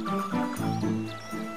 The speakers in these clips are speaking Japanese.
よかった。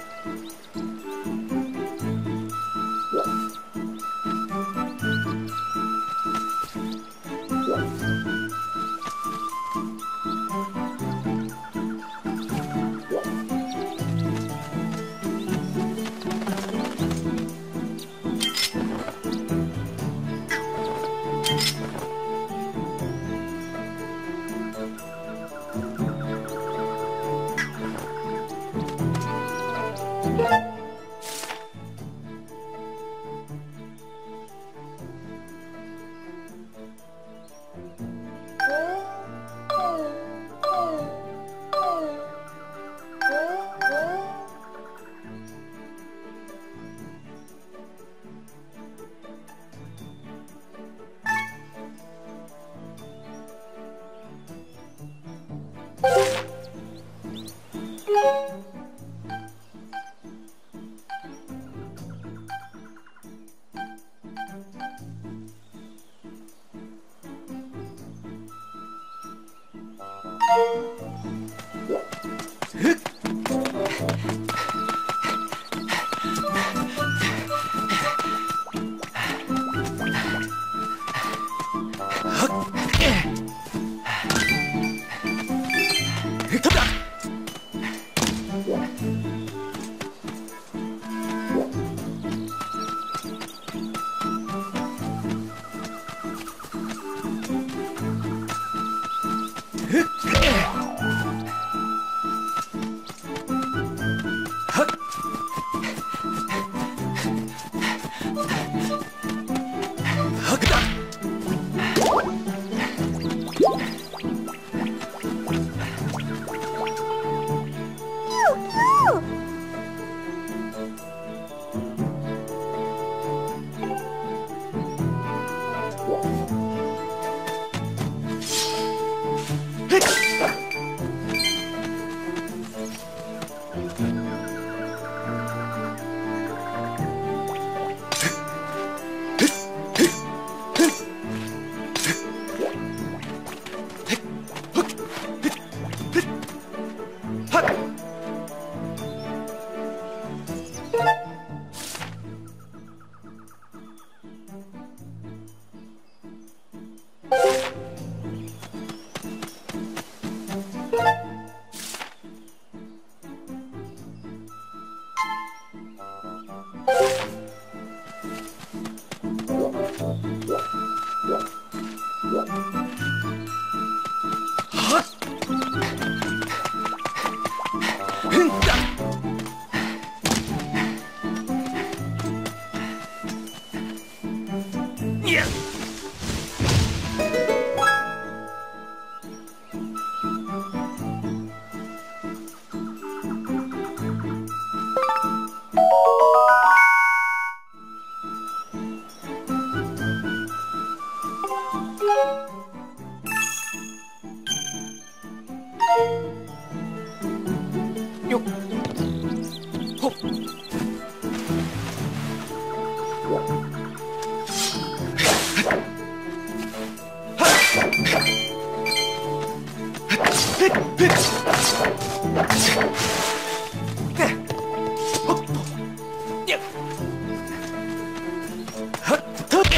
はっ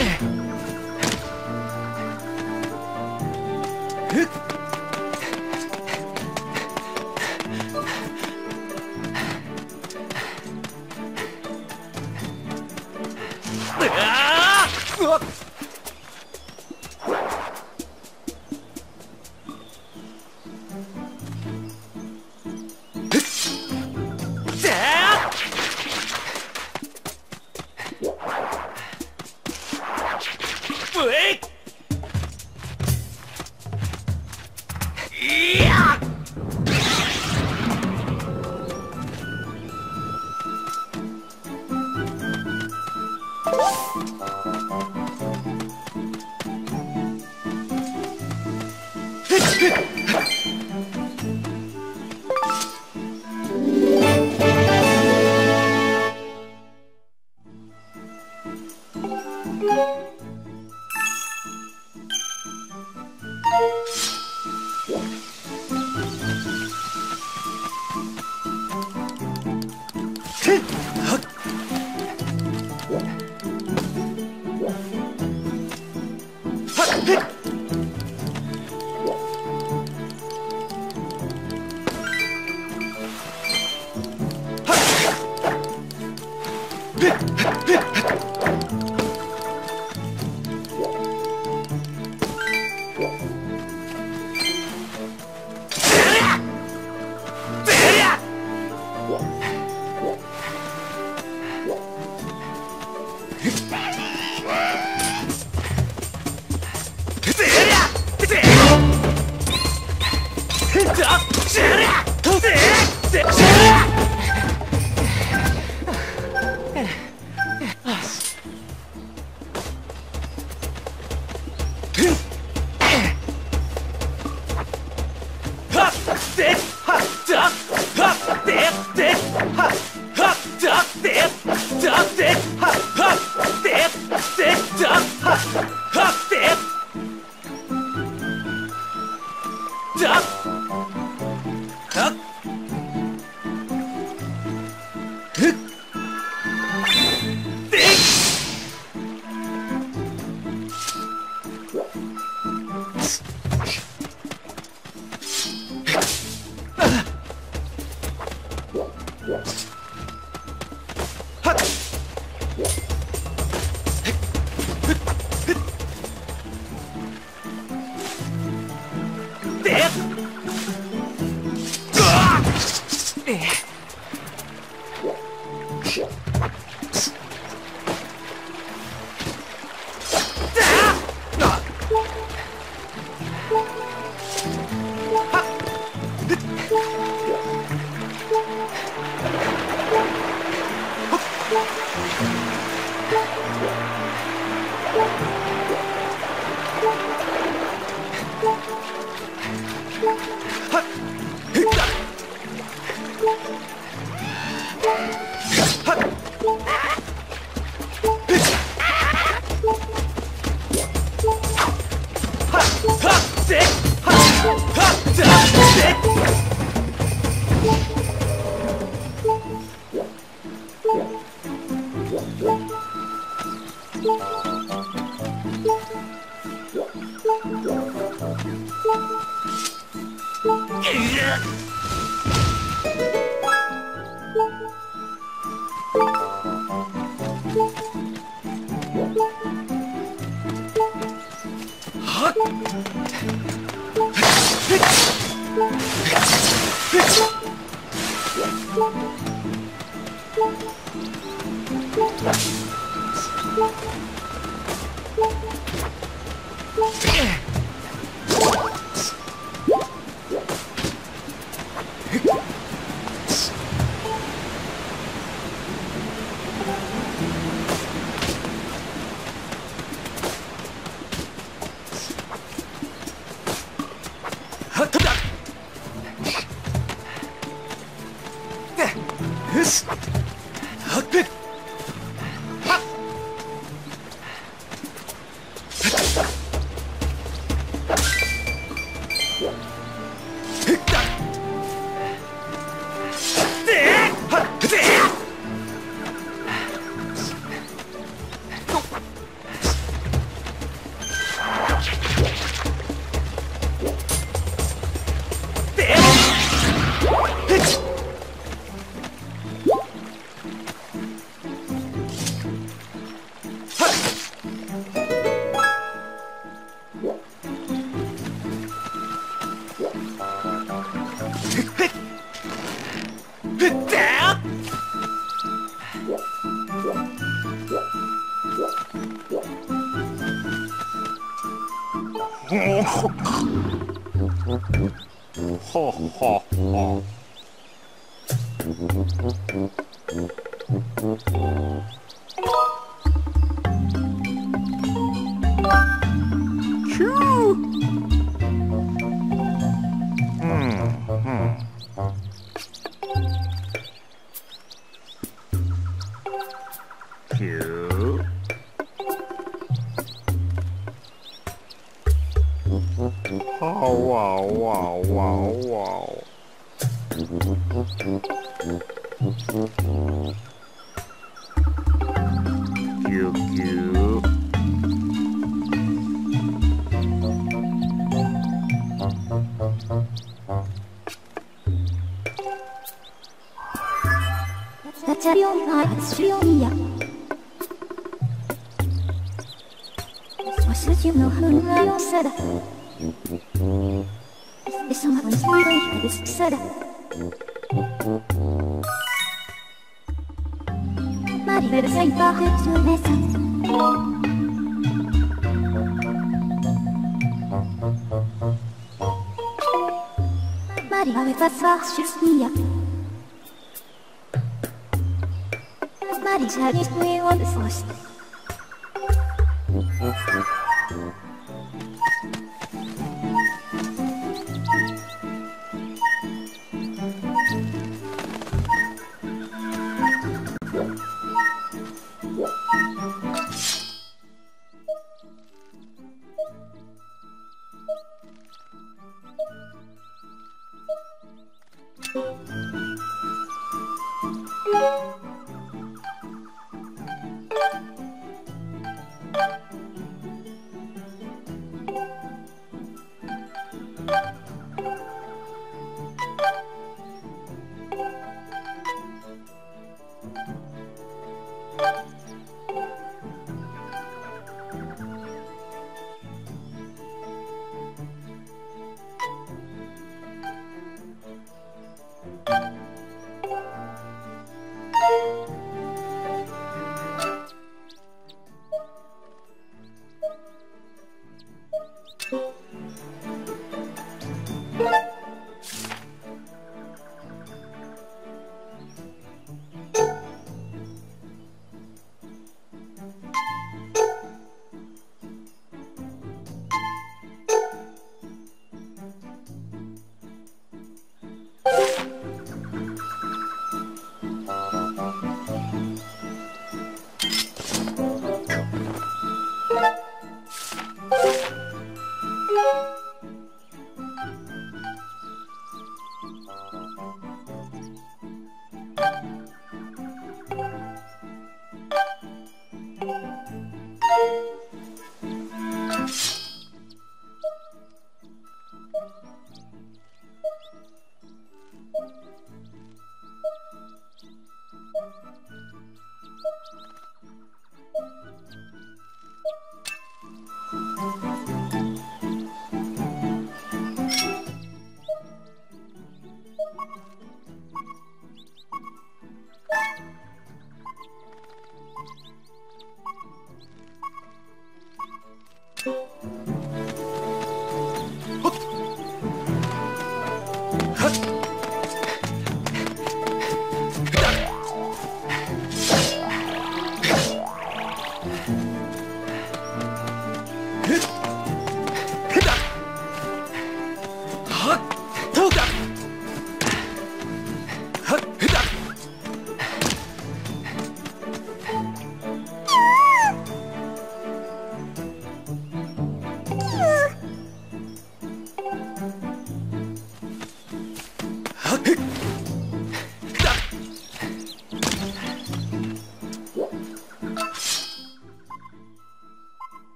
Eat! Oh, wow, wow, wow. ぎゅうぎゅう。ガチャリオン開発しようや。おすじのふんがよさだ。そのスピードいいですさだ。ュネさんマリはウェザスワーシュスニアマリシャリスウェイオンデスをし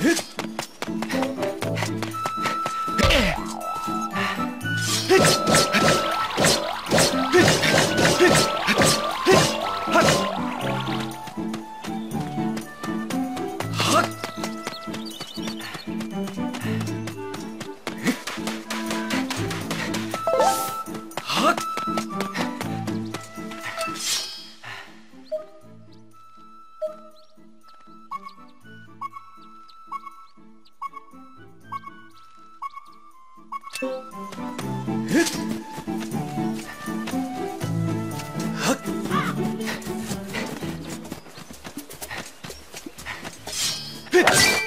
えっ？对。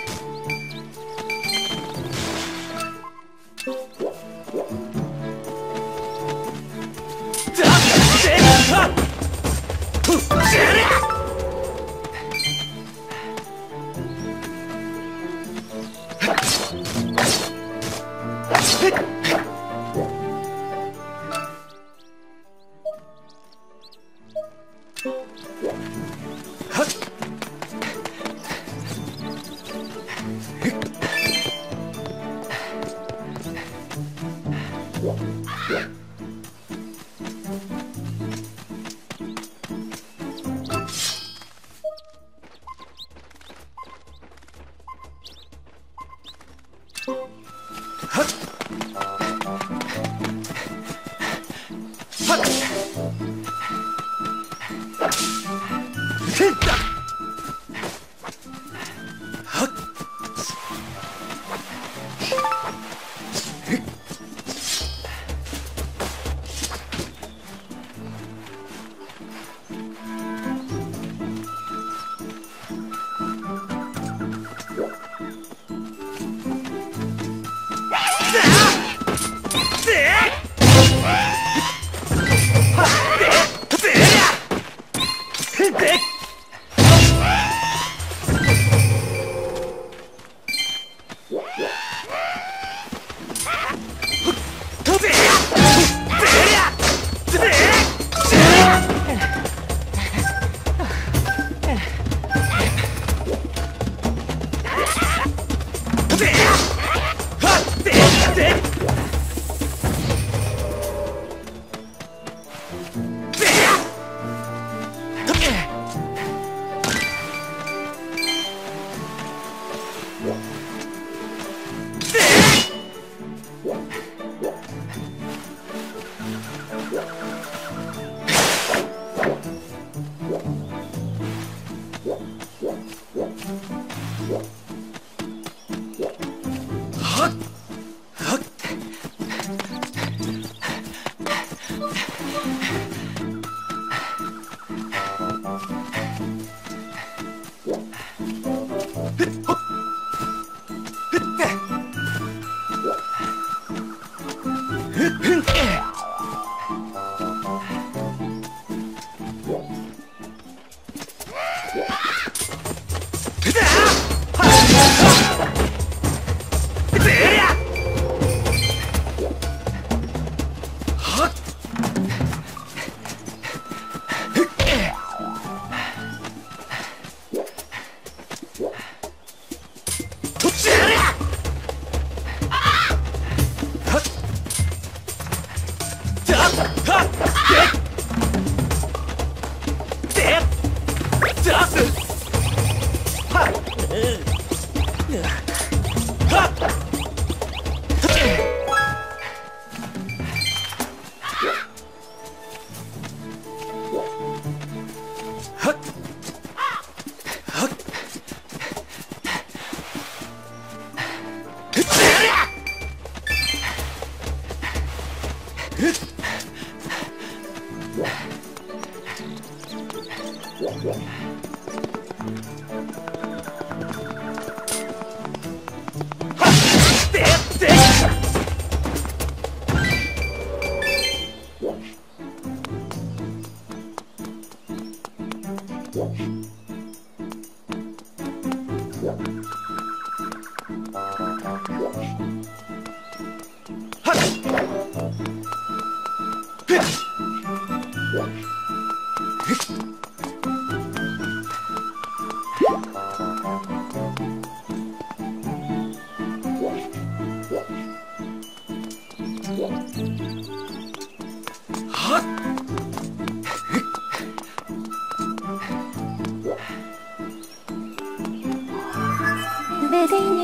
Yeah, yeah. て Wir sehen